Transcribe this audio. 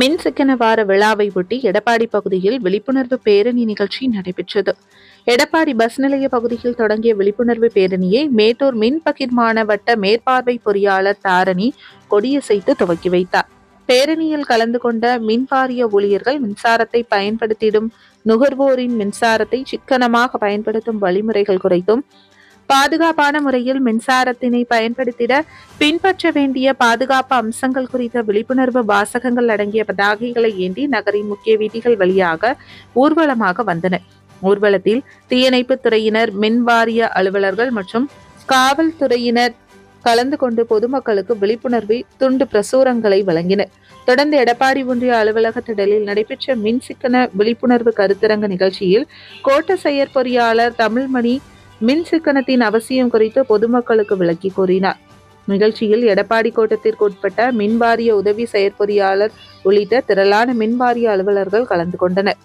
மின் சிக்கன வார விழாவை ஒட்டி எடப்பாடி பகுதியில் விழிப்புணர்வு பேரணி நிகழ்ச்சி நடைபெற்றது. எடப்பாடி பஸ் நிலைய பகுதியில் தொடங்கிய விழிப்புணர்வு பேரணியை மேட்டூர் மின் பகிர்மான வட்ட மேற்பார்வை பொறியாளர் தாரணி கொடியசைத்து துவக்கி வைத்தார். பேரணியில் கலந்து கொண்ட மின் வாரிய ஊழியர்கள் மின்சாரத்தை பயன்படுத்திடும் நுகர்வோரின் மின்சாரத்தை சிக்கனமாக பயன்படுத்தும் வழிமுறைகள் குறித்தும் பாதுகாப்பான முறையில் மின்சாரத்தினை பயன்படுத்திட பின்பற்ற வேண்டிய பாதுகாப்பு அம்சங்கள் குறித்த விழிப்புணர்வு வாசகங்கள் அடங்கிய பதாகைகளை ஏந்தி நகரின் முக்கிய வீதிகள் வழியாக ஊர்வலமாக வந்தன. ஊர்வலத்தில் தீயணைப்பு துறையினர் மின் வாரிய அலுவலர்கள் மற்றும் காவல்துறையினர் கலந்து கொண்டு பொதுமக்களுக்கு விழிப்புணர்வு துண்டு பிரசுரங்களை வழங்கினர் தொடர்ந்து எடப்பாடி ஒன்றிய அலுவலக திடலில் நடைபெற்ற மின் சிக்கன விழிப்புணர்வு கருத்தரங்க நிகழ்ச்சியில் கோட்ட செயற்பொறியாளர் தமிழ்மணி மின் சிக்கனத்தின் அவசியம் குறித்து பொதுமக்களுக்கு விளக்கி கூறினார். நிகழ்ச்சியில் எடப்பாடி கோட்டத்திற்கு உட்பட்ட மின்வாரிய உதவி செயற்பொறியாளர் உள்ளிட்ட திரளான மின்வாரிய அலுவலர்கள் கலந்து கொண்டனர்.